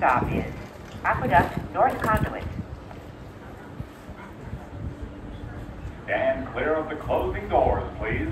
stop is Aqueduct North Conduit. Stand clear of the closing doors, please.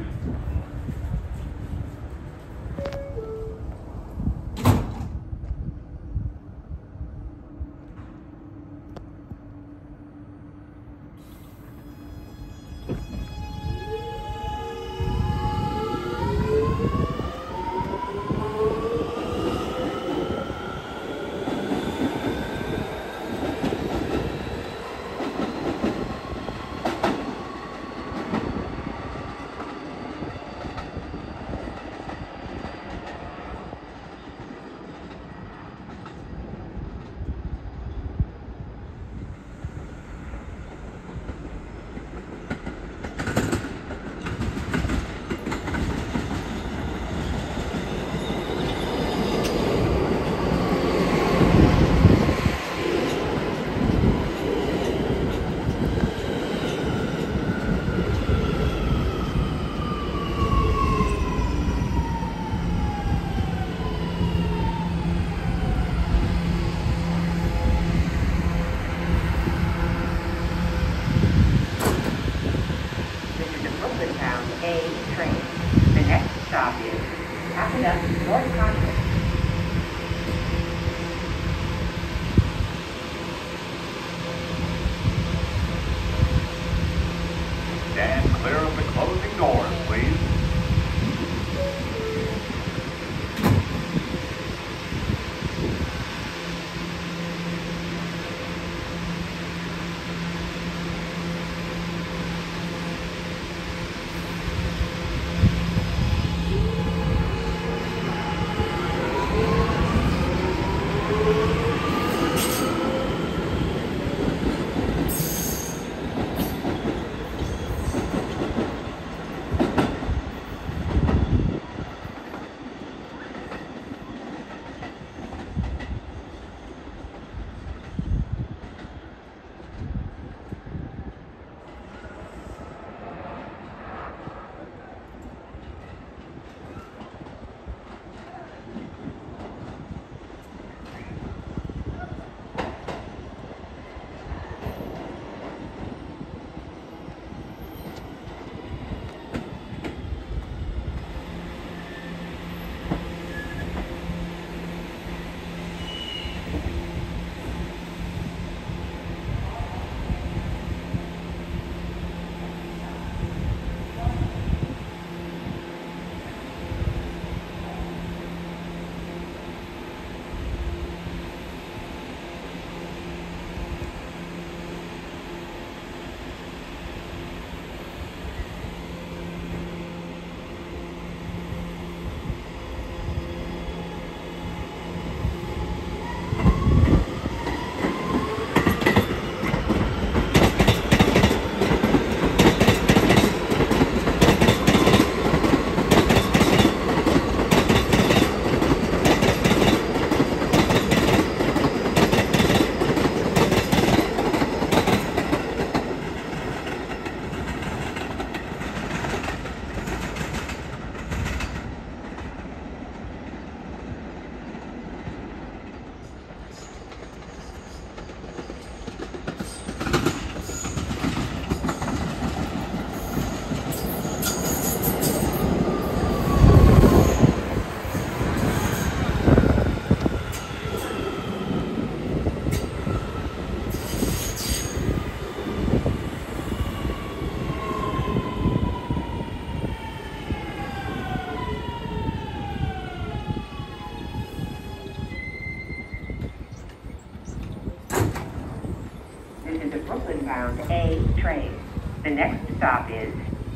Stop is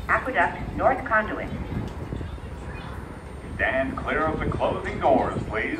Aqueduct North Conduit. Stand clear of the closing doors, please.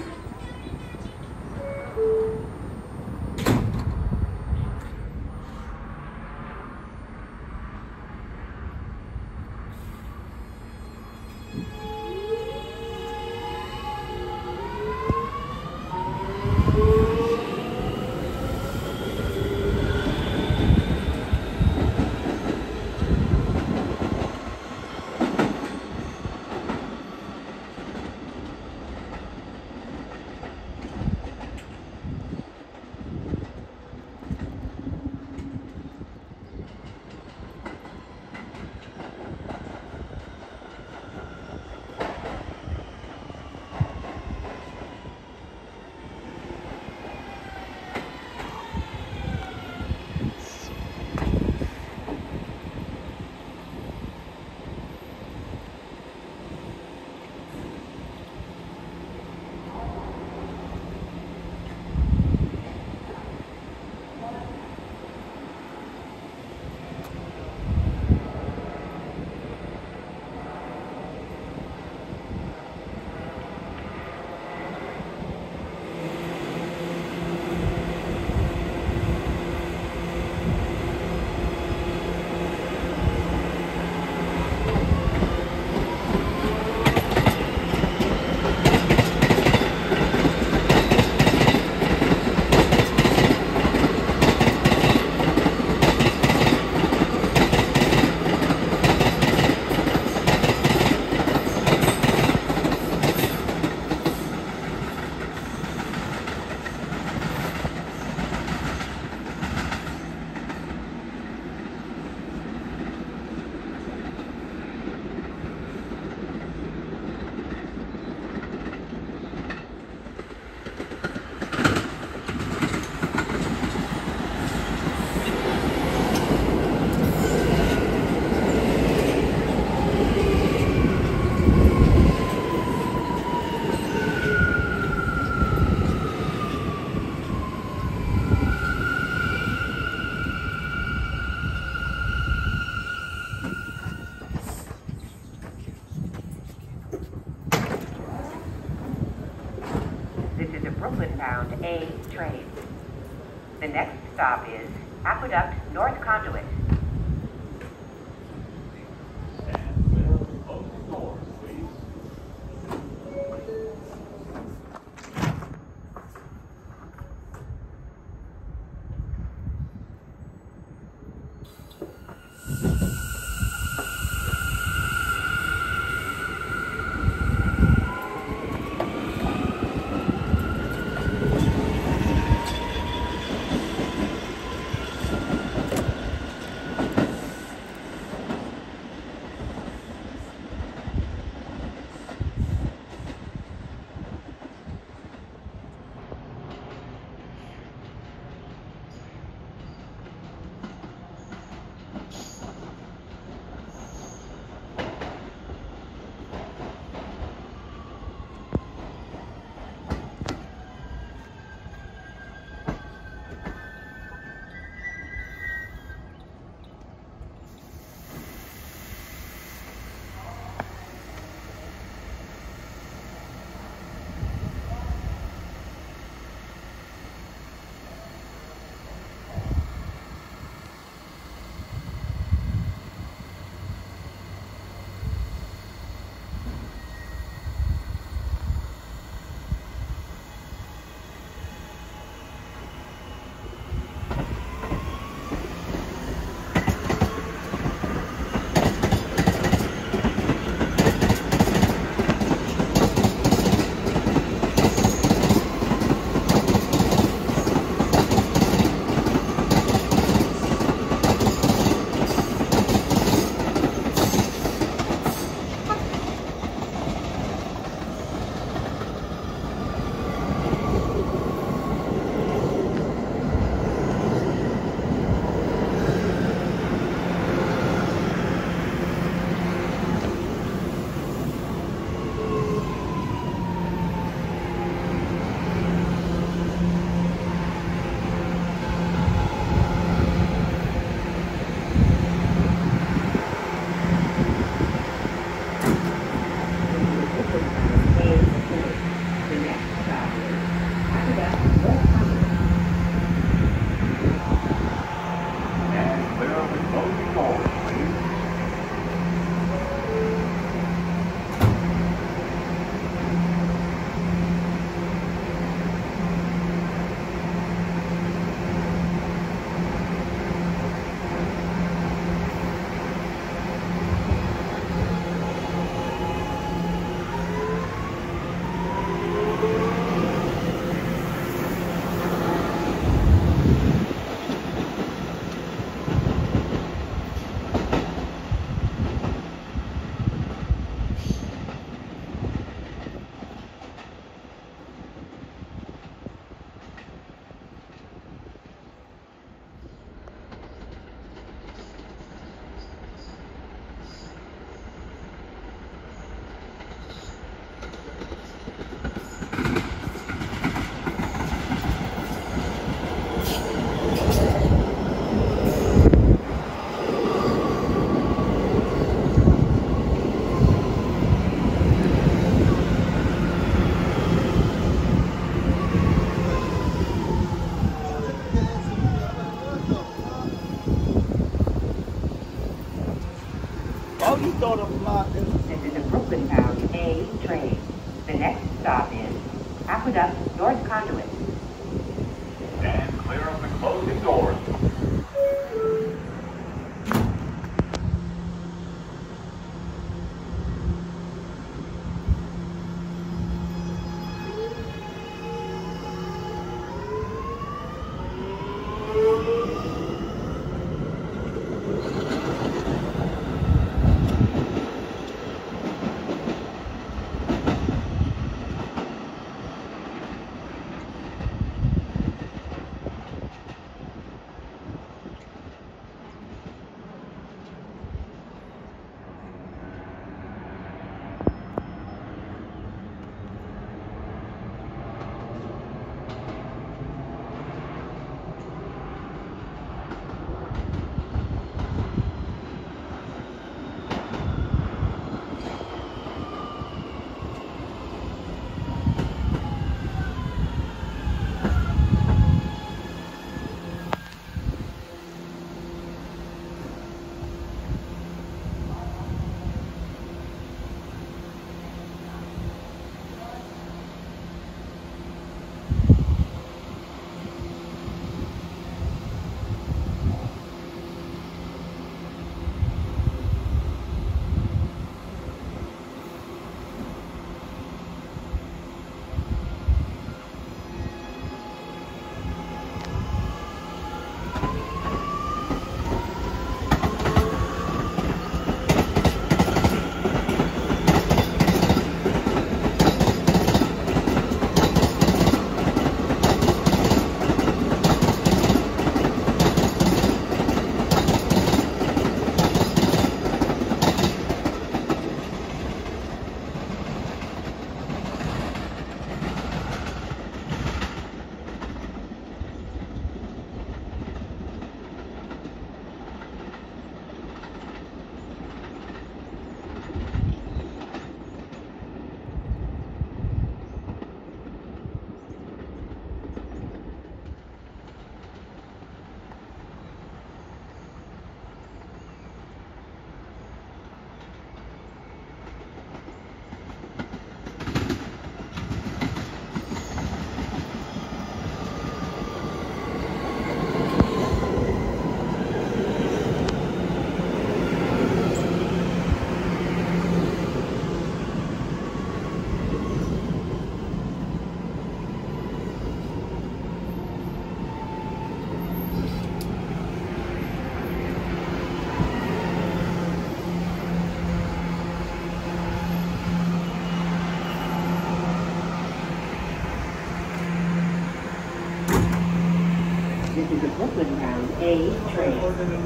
A train. The next stop is Aqueduct North Conduit.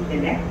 Train.